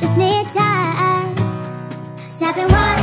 just need time. Stop and watch.